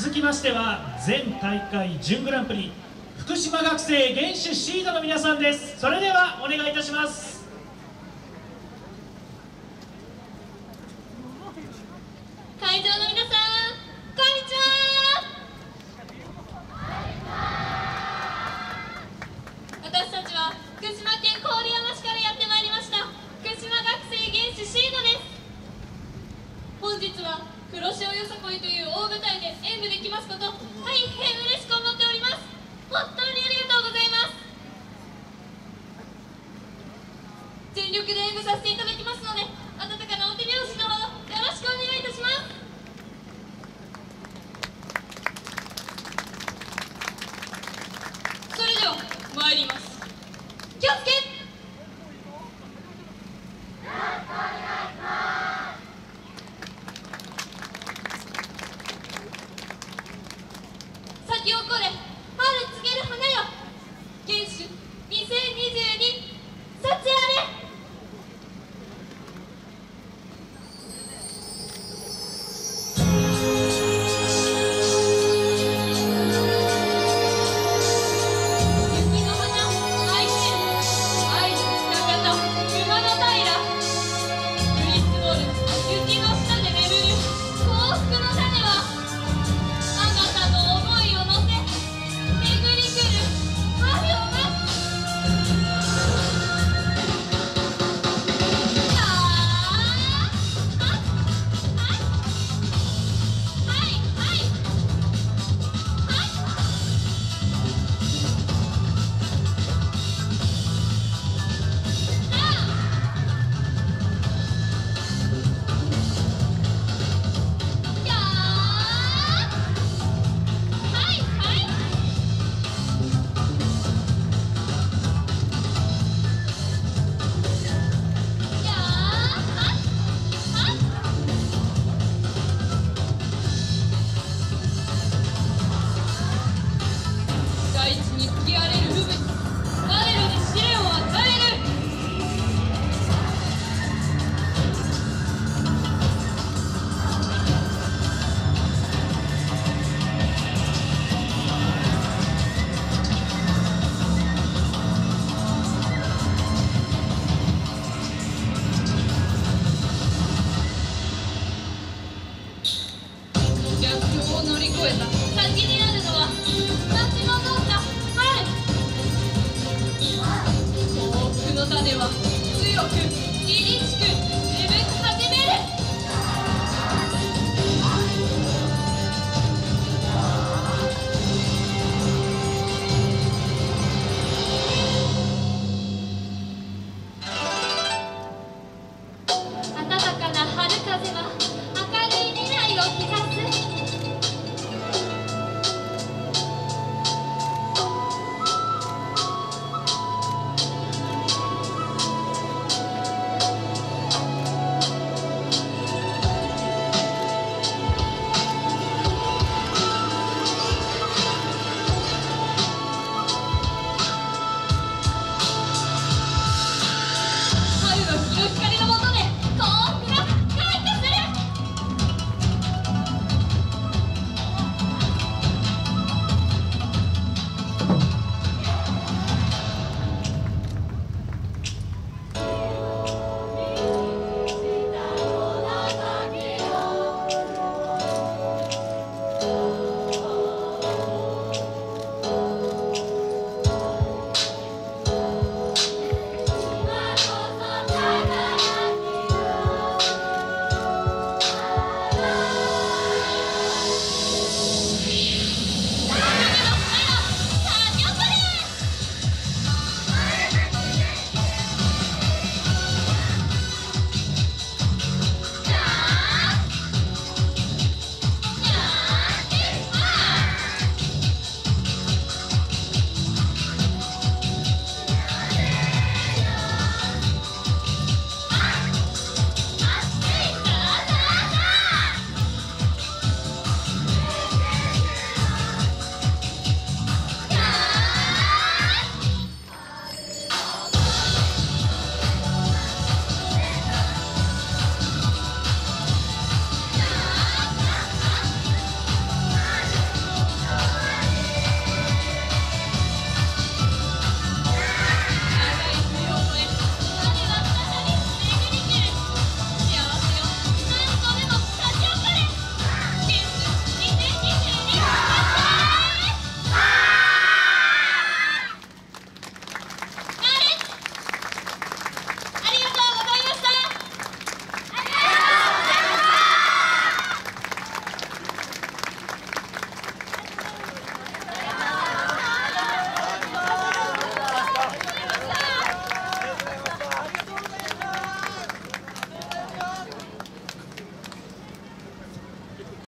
続きましては全大会準グランプリ福島学生原種シードの皆さんです。それではお願いいたします。の amigos assim também. 乗り越えた。先にあるのは立ち戻った。春幸福の種は強く厳しく